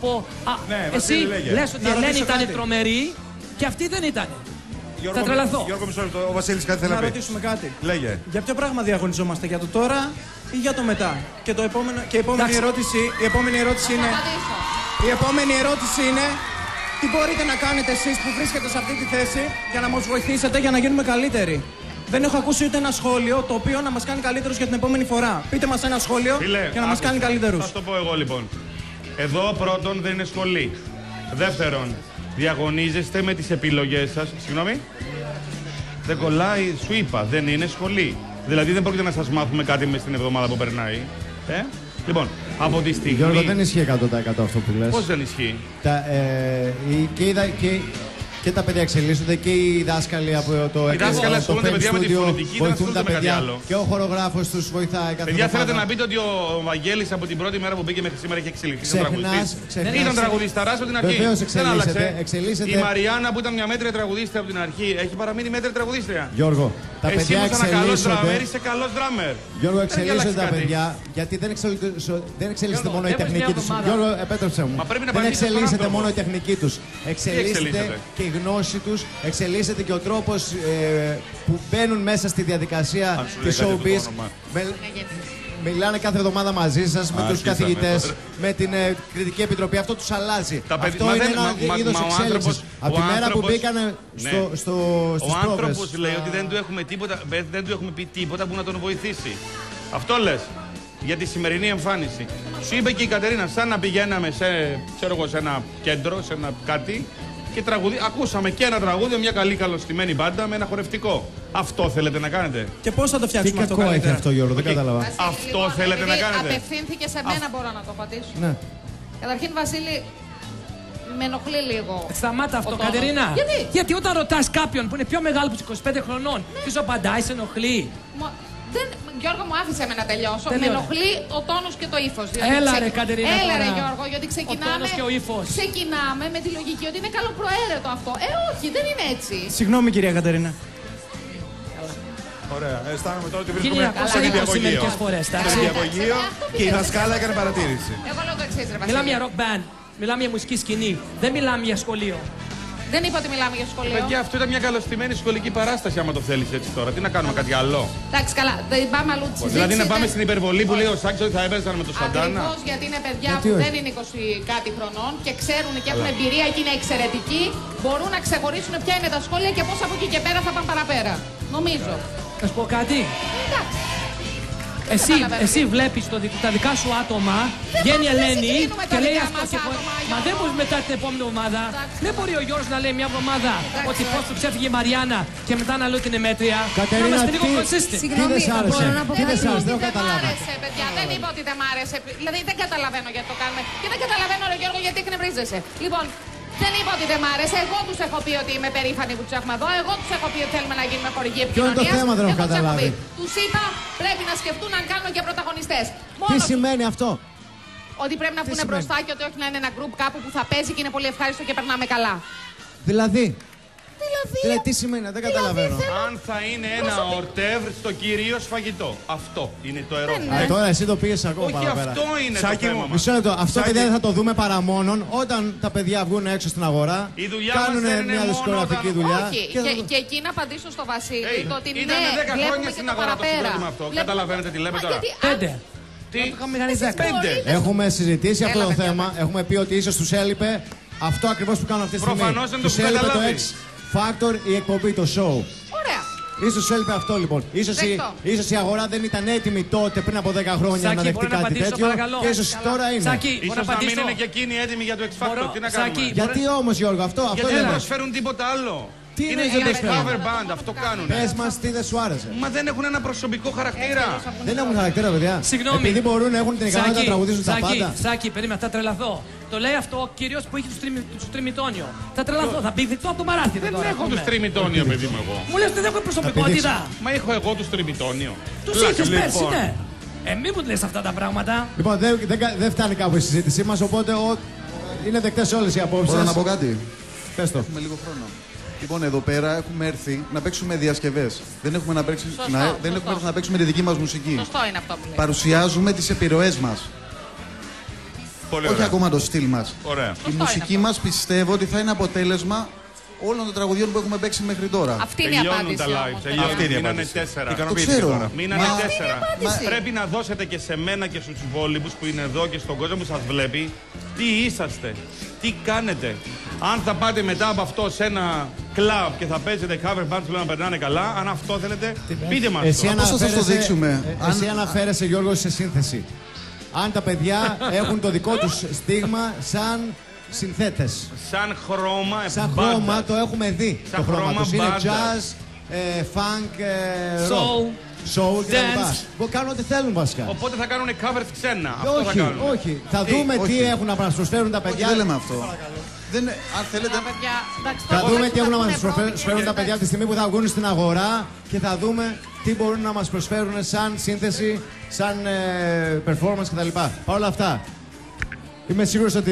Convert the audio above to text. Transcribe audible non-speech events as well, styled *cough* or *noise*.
πω. Α, Ναι, εσύ Βασίλη, λέγε. λες ότι Να η Ελένη ρωτήσω ήταν κάτι. τρομερή και αυτή δεν ήταν. Γιώργο, Θα τρελαθώ. Γιώργο, μισό λεπτό. Ο Βασίλης κάτι θέλει Να να πει. ρωτήσουμε κάτι. Λέγε. Για ποιο πράγμα διαγωνιζόμαστε, για το τώρα ή για το μετά; Και, το επόμενο, και η, επόμενη Εντάξει. ερώτηση, η επόμενη ερώτηση είναι. Η επόμενη ερώτηση είναι. Τι μπορείτε να κάνετε εσείς που βρίσκετε σε αυτή τη θέση για να μας βοηθήσετε για να γίνουμε καλύτεροι; Δεν έχω ακούσει ούτε ένα σχόλιο το οποίο να μας κάνει καλύτερους για την επόμενη φορά. Πείτε μας ένα σχόλιο Φίλε, για να μας άκουσε. κάνει καλύτερους. Θα σου το πω εγώ λοιπόν. Εδώ πρώτον δεν είναι σχολή. Δεύτερον, διαγωνίζεστε με τις επιλογές σας. Συγγνώμη. Δεν κολλάει, σου είπα, δεν είναι σχολή. Δηλαδή δεν πρόκειται να σας μάθουμε κάτι μες στην εβδομάδα που περνάει. Ε; Λοιπόν, από τη στιγμή... Γιώργο, δεν ισχύει 100% αυτό που λες. Πώς δεν ισχύει; Τα, ε, η- και, η δα- και, και τα παιδιά εξελίσσονται και οι δάσκαλοι από το Οι δάσκαλοι το ασχολούνται, Fame παιδιά, με τη Studio φωνητική, δεν βοηθούν ασχολούνται τα με κάτι παιδιά άλλο. και ο χορογράφος τους βοηθάει κάθε Παιδιά, εβδομάδα. θέλετε να πείτε ότι ο Βαγγέλης από την πρώτη μέρα που μπήκε μέχρι σήμερα έχει εξελιχθεί σαν Ξεχνάς, τραγουδιστής; ξεχνάς. Ήταν τραγουδισταράς από την αρχή. Βεβαίως Δεν εξελίσσεται, άλλαξε. εξελίσσεται. Η Μαριάννα που ήταν μια μέτρια τραγουδίστρια από την αρχή έχει παραμείνει μέτρια τραγουδίστρια; Γιώργο, τα Εσύ παιδιά που είσαι ένα καλός εξελίσσονται. ντράμερ, είσαι καλός ντράμερ. Γιώργο, Δεν έχει εξελίσσονται αλλάξει τα κάτι. παιδιά γιατί δεν εξελίσσονται, δεν εξελίσσεται Γιώργο, μόνο η έβαλες τεχνική μια τους. εβδομάδα. Γιώργο, επέτρεψε μου. Μα πρέπει να δεν παραμείνεις στον εξελίσσεται άνθρωπο. μόνο η τεχνική τους. Εξελίσσεται; Εξελίσσεται; και η γνώση τους, εξελίσσεται και ο τρόπος που μπαίνουν μέσα στη διαδικασία Αν σου της λέει κάτι αυτό το showbiz. όνομα. Με- Μιλάνε κάθε εβδομάδα μαζί σας, με τους αρχίσαμε καθηγητές, τώρα. με την ε, κριτική επιτροπή. Αυτό τους αλλάζει. Τα παιδιά- Αυτό μα είναι δεν- ένα μα- μα- είδος μα ο εξέλιξης. άνθρωπος- Από ο τη μέρα που άνθρωπος- μπήκανε Ναι. στο, στο, στις Ο άνθρωπος πρόβες. λέει ότι δεν του, έχουμε τίποτα, ε, δεν του έχουμε πει τίποτα που να τον βοηθήσει. Αυτό λες. Για τη σημερινή εμφάνιση. Σου είπε και η Κατερίνα, σαν να πηγαίναμε σε, ξέρω εγώ, σε ένα κέντρο, σε ένα κάτι και τραγουδί. Ακούσαμε και ένα τραγούδι, μια καλή καλωστημένη μπάντα με ένα χορευτικό. Αυτό θέλετε να κάνετε; Και πώς θα το Τι φτιάξουμε αυτό κακό έχει καλύτερα. αυτό, Γιώργο, δεν Οκ. κατάλαβα. Βασίλη, Αυτό λοιπόν, θέλετε να επειδή κάνετε; Απευθύνθηκε σε μένα, μπορώ να το απαντήσω. Ναι. Καταρχήν, Βασίλη, με ενοχλεί λίγο. Σταμάτα αυτό, ο τόνος. Κατερίνα. Γιατί; όταν ρωτάς κάποιον που είναι πιο μεγάλο από τους 25 χρονών, τι σου απαντάει, σε ενοχλεί; Μου- Δεν, Γιώργο, μου άφησε με να τελειώσω. Τελείωνε. Με ενοχλεί ο τόνος και το ύφος. Έλα, ρε, Κατερίνα, Έλα, ρε, τώρα. Γιώργο, γιατί ξεκινάμε. τόνος και ο ύφος. Ξεκινάμε με τη λογική ότι είναι καλοπροαίρετο αυτό. Ε, όχι, δεν είναι έτσι. Συγγνώμη κυρία Κατερίνα. Ωραία. Αισθάνομαι τώρα ότι 1920 βρίσκομαι σε νηπιαγωγείο. μερικές φορές, Σε εντάξει. νηπιαγωγείο Αυτό και η πήγα. δασκάλα έκανε παρατήρηση. Εγώ λέω το εξής, ρε Μιλάμε Βασίλη. για rock band, μιλάμε για μουσική σκηνή. Δεν μιλάμε για σχολείο. Δεν είπα ότι μιλάμε για σχολείο. Παιδιά, αυτό ήταν μια καλωστημένη σχολική παράσταση, άμα το θέλεις έτσι τώρα. Τι να κάνουμε, κάτι άλλο; Εντάξει, καλά, δεν πάμε αλλού τη συζήτηση. Δηλαδή να πάμε δεν- στην υπερβολή που λέει ο Σάκη ότι θα έπαιζαν με το Σαντάνα. Ακριβώς γιατί είναι παιδιά Γιατί που όχι; δεν είναι 20 κάτι χρονών και ξέρουν και έχουν εμπειρία και είναι εξαιρετικοί, μπορούν να ξεχωρίσουν ποια είναι τα σχόλια και πώς από εκεί και πέρα θα πάνε παραπέρα. Νομίζω. Να σου πω κάτι; Εντάξει. Εσύ, καταλαβαίνω. εσύ βλέπεις τα δικά σου άτομα, βγαίνει η δεν Ελένη συγκρίνουμε τα και λέει δικά αυτό μας και άτομα, Μα Γιώργο. δεν μπορείς μετά την επόμενη εβδομάδα. Εντάξει. Δεν μπορεί ο Γιώργο να λέει μια εβδομάδα Εντάξει, ότι πώς εντάξει. του ξέφυγε η Μαριάννα και μετά να λέει ότι είναι μέτρια. Να Κατερίνα, είμαστε λίγο τι- consistent. τι δεν σ' άρεσε, μπορώ να πω τι δεν σ' κάτι. άρεσε, δεν έχω Δεν μ' καταλάβει. άρεσε, παιδιά. Δεν είπα ότι δεν μ' άρεσε. Δηλαδή δεν καταλαβαίνω γιατί το κάνουμε. Και δεν καταλαβαίνω, ρε Γιώργο, γιατί εκνευρίζεσαι. Λοιπόν, δεν είπα ότι δεν μ' άρεσε. Εγώ τους έχω πει ότι είμαι περήφανη που τους έχουμε εδώ. Εγώ τους έχω πει ότι θέλουμε να γίνουμε χορηγοί Ποιο επικοινωνία. είναι το θέμα, δεν έχω καταλάβει. Τους είπα πρέπει να σκεφτούν αν κάνουν και πρωταγωνιστές. Τι Μόνο σημαίνει αυτό; ότι πρέπει να βγουν σημαίνει; μπροστά και ότι όχι να είναι ένα γκρουπ κάπου που θα παίζει και είναι πολύ ευχάριστο και περνάμε καλά. Δηλαδή, Δηλαδή, δηλαδή τι σημαίνει, δεν καταλαβαίνω. Αν θα είναι ένα ορτεύρ στο κυρίως φαγητό. Αυτό είναι το ερώτημα. Α, τώρα εσύ το πήγες ακόμα Όχι, παραπέρα. αυτό είναι Σάκη το θέμα μου, μας. Μισό λεπτό. Αυτό Σάκη. παιδιά δεν θα το δούμε παρά μόνον όταν τα παιδιά βγουν έξω στην αγορά. Η δουλειά μας κάνουν δεν είναι μια μόνο δισκογραφική όταν- δουλειά. Όχι, και και, θα το- και εκεί να απαντήσω στο Βασίλη Hey, το ότι ναι, ήτανε 10 βλέπουμε χρόνια και στην το αγορά το παραπέρα. συγκρότημα αυτό. Βλέπουμε- Καταλαβαίνετε τι λέμε Μα τώρα. γιατί αν- Πέντε. Τι, Είχαμε κάνει δέκα. πέντε. Έχουμε συζητήσει αυτό Έλα, το παιδιά, θέμα. παιδιά. Έχουμε πει ότι ίσως τους έλειπε αυτό ακριβώς που κάνουν αυτή τη στιγμή. Προφανώς δεν το Τους έχουν έλειπε το καταλάβει. X Factor, η εκπομπή, το show. Ωραία. Ίσως σου έλειπε αυτό λοιπόν. Ίσως η, Δεκτό. ίσως η αγορά δεν ήταν έτοιμη τότε πριν από 10 χρόνια Σάκη, να δεχτεί μπορώ να κάτι απαντήσω, τέτοιο. παρακαλώ. Και ίσως Καλά. τώρα είναι. Σάκη, μπορώ Ίσως να να μην απαντήσω. είναι και εκείνοι έτοιμοι για το X Factor. Μπορώ, Τι να Σάκη, κάνουμε. Γιατί όμως Γιώργο αυτό, αυτό Γιατί δεν λέμε. προσφέρουν τίποτα άλλο; Τι είναι εννοείς δεν είναι προσφέρουν; cover band, αυτό κάνουν. Πες μας τι δεν σου άρεσε. Μα δεν έχουν ένα προσωπικό χαρακτήρα. Δεν έχουν χαρακτήρα παιδιά. Συγγνώμη. Επειδή μπορούν να έχουν την ικανότητα να τραγουδήσουν τα Σάκη, πάντα. Σάκη, περίμενα, θα τρελαθώ. Το λέει αυτό ο κύριος που έχει τους τριμητόνιο. Θα τρελαθώ, θα πηδηχτώ από το μαράθι. Δεν τώρα, έχω πούμε. του τριμητόνιο, παιδί μου εγώ. Μου λες ότι δεν έχω προσωπικότητα. Μα έχω εγώ τους τριμητόνιο. Τους Πλάκα, είχε πέρσι, λοιπόν. ναι. Ε, μη μου λες αυτά τα πράγματα. Λοιπόν, δεν, δεν, κα- δεν φτάνει κάπου η συζήτησή μας, οπότε ο, είναι δεκτές όλες οι απόψεις Μπορώ να σας. πω κάτι; Πες το. Έχουμε λίγο χρόνο. Λοιπόν, εδώ πέρα έχουμε έρθει να παίξουμε διασκευές. Δεν έχουμε, να παίξει- Σωστό, να, δεν σωστό. έχουμε έρθει να παίξουμε τη δική μας μουσική. Σωστό είναι αυτό που λέει. Παρουσιάζουμε τις επιρροές μας. Πολύ όχι ωραία. ακόμα το στυλ μας. Ωραία. Η μουσική μας πιστεύω ότι θα είναι αποτέλεσμα όλων των τραγουδιών που έχουμε παίξει μέχρι τώρα. Αυτή είναι η Τελειώνουν απάντηση. τα live. όμως. Τελειώνουν. Αυτή είναι η Μείνανε απάντηση. τέσσερα. Το Ικανοποιήθηκε ξέρω. τώρα. Μείνανε Μα- τέσσερα. απάντηση. Πρέπει να δώσετε και σε μένα και στους υπόλοιπους που είναι εδώ και στον κόσμο που σας βλέπει τι είσαστε, τι κάνετε. Αν θα πάτε μετά από αυτό σε ένα κλαμπ και θα παίζετε cover bands που λένε να περνάνε καλά, αν αυτό θέλετε, πείτε μας Εσύ το. πώς θα σας το αναφέρεσαι- δείξουμε. ε, Αν- Εσύ αναφέρεσαι, Γιώργος, σε σύνθεση. Αν τα παιδιά *laughs* έχουν το δικό τους στίγμα σαν συνθέτες. Σαν χρώμα, Σαν μπάντα. χρώμα το έχουμε δει. Σαν το χρώμα χρώμα τους. Είναι μπάντα. jazz, ε, funk, ε, rock. Soul. Soul και τα λοιπά. Dance. Που κάνουν ό,τι θέλουν βασικά. Οπότε θα κάνουν covers ξένα. Αυτό θα όχι, κάνουν. όχι. Θα Τι, δούμε τι όχι. έχουν να μας προσφέρουν τα Όχι, παιδιά. δεν λέμε αυτό. Δεν, αν θέλετε. Τα παιδιά, εντάξει, Θα τώρα δούμε θα τι έχουν να πούνε μας πρώτοι προσφέρουν και- τα παιδιά από τη στιγμή που θα βγουν στην αγορά και θα δούμε τι μπορούν να μας προσφέρουν σαν σύνθεση, σαν ε, performance κτλ. Παρ' όλα αυτά, είμαι σίγουρος ότι